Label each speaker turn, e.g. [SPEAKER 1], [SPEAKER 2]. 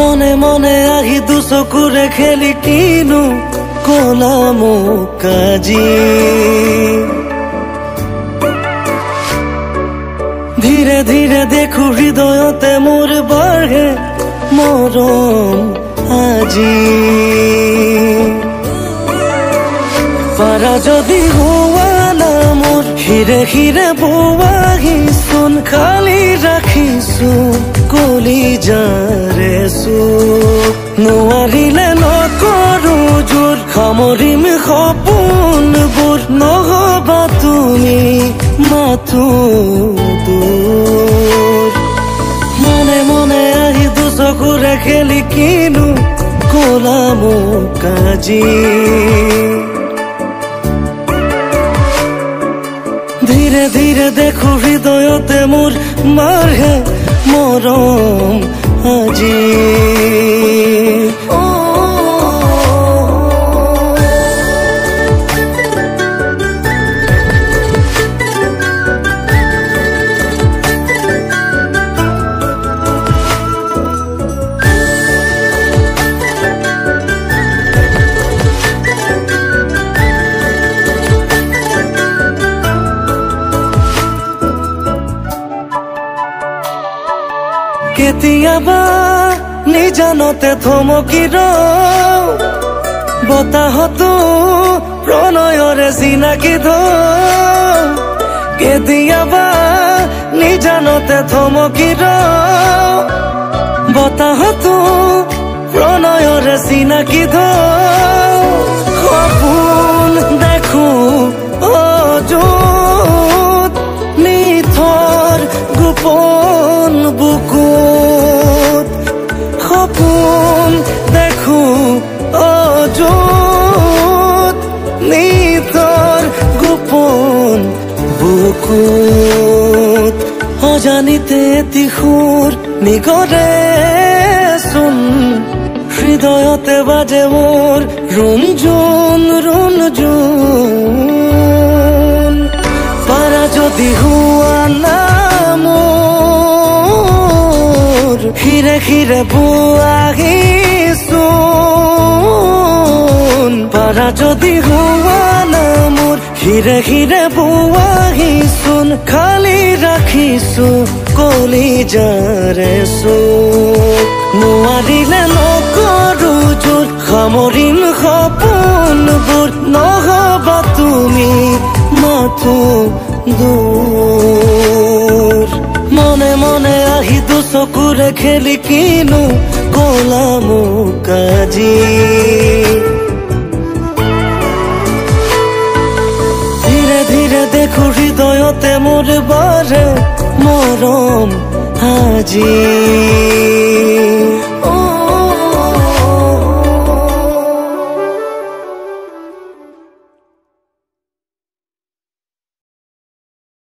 [SPEAKER 1] মনে মনে আহি দুচকুৰে খেলি কিনো কলাম কাজি। ধীৰে ধীৰে দেখো হৃদয়তে মোৰ বাঢ়ে মৰম আজি। পাৰা যদি হোৱা না মোৰ, হিৰে হিৰে বোৱাহিচোন খালি ৰাখিছো। কলি যাৰেছো নোৱাৰিলে নকৰো জোৰ সামৰিম সপোনবোৰ নহবা তুমি মাথো মনে মনে আহি দুচকুৰে খেলি কিনো কলাম কাজি ধীৰে ধীৰে দেখো হৃদয়তে মোৰ মাৰহে মৰম আজি অ কেতিয়াবা নিজানতে ৰওঁ বতাহতো প্ৰণয়ৰে চিনাকি ধৰ কেতিয়াবা নিজানতে ৰওঁ বতাহতো প্ৰণয়ৰে চিনাকি ধওঁ অজানিতে তিসুৰ নিগৰে চোন হৃদয়তে বাজে মোৰ ৰুণ জোন ৰুণ জোন পাৰা যদি হোৱা নাম হিৰে হিৰে বোৱাহিচোন পাৰা যদি হোৱা নামৰ হিৰে হিৰে বোৱাহিচোন খালি ৰাখিছো কলি যাৰে নোৱাৰিলে নকৰো জোৰ সামৰিম সপোনবোৰ নহবা তুমি মাথো দূৰ মনে মনে আহি দুচকুৰে খেলি কিনো তে মোর বারে মরম আজি